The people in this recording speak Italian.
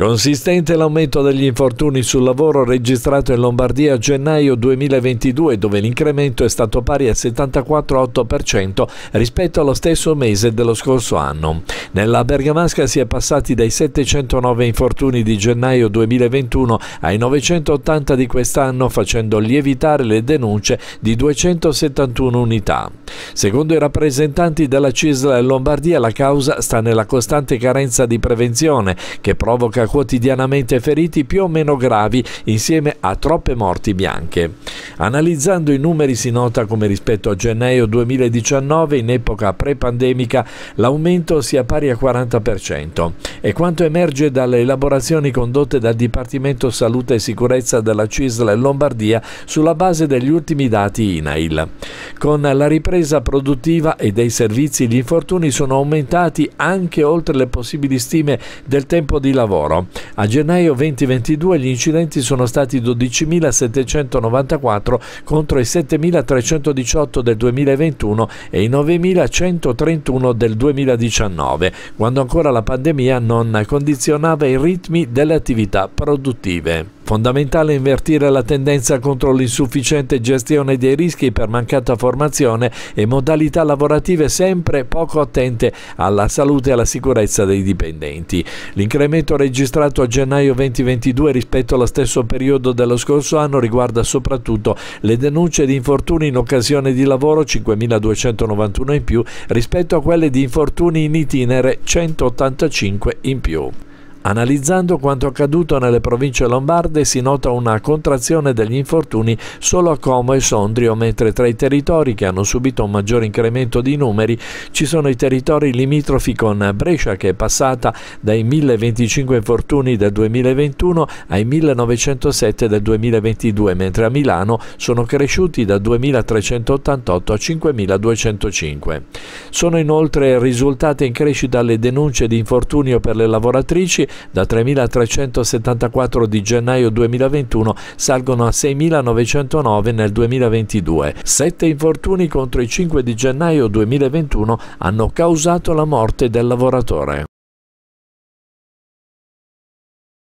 Consistente l'aumento degli infortuni sul lavoro registrato in Lombardia a gennaio 2022, dove l'incremento è stato pari al 74,8% rispetto allo stesso mese dello scorso anno. Nella Bergamasca si è passati dai 709 infortuni di gennaio 2021 ai 980 di quest'anno, facendo lievitare le denunce di 271 unità. Secondo i rappresentanti della CISL Lombardia, la causa sta nella costante carenza di prevenzione che provoca quotidianamente feriti più o meno gravi insieme a troppe morti bianche. Analizzando i numeri si nota come rispetto a gennaio 2019, in epoca pre-pandemica, l'aumento sia pari a 40% e quanto emerge dalle elaborazioni condotte dal Dipartimento Salute e Sicurezza della CISL Lombardia sulla base degli ultimi dati INAIL. Con la ripresa produttiva e dei servizi gli infortuni sono aumentati anche oltre le possibili stime del tempo di lavoro. A gennaio 2022 gli incidenti sono stati 12.794 contro i 7.318 del 2021 e i 9.131 del 2019, quando ancora la pandemia non condizionava i ritmi delle attività produttive. Fondamentale invertire la tendenza contro l'insufficiente gestione dei rischi per mancata formazione e modalità lavorative sempre poco attente alla salute e alla sicurezza dei dipendenti. L'incremento registrato a gennaio 2022 rispetto allo stesso periodo dello scorso anno riguarda soprattutto le denunce di infortuni in occasione di lavoro 5.291 in più rispetto a quelle di infortuni in itinere 185 in più. Analizzando quanto accaduto nelle province lombarde si nota una contrazione degli infortuni solo a Como e Sondrio, mentre tra i territori che hanno subito un maggiore incremento di numeri ci sono i territori limitrofi con Brescia che è passata dai 1025 infortuni del 2021 ai 1907 del 2022, mentre a Milano sono cresciuti da 2388 a 5205. Sono inoltre risultate in crescita le denunce di infortunio per le lavoratrici da 3.374 di gennaio 2021 salgono a 6.909 nel 2022. Sette infortuni contro i 5 di gennaio 2021 hanno causato la morte del lavoratore.